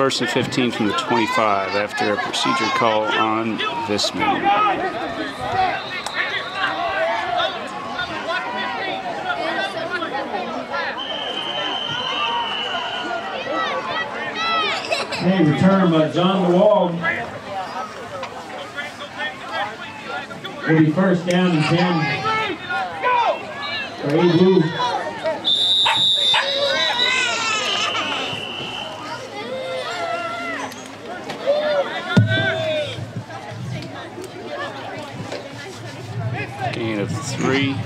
First and 15 from the 25 after a procedure call on Visman. Hey, return by uh, John DeWald. Will be first down and 10 for A Blue. and a three.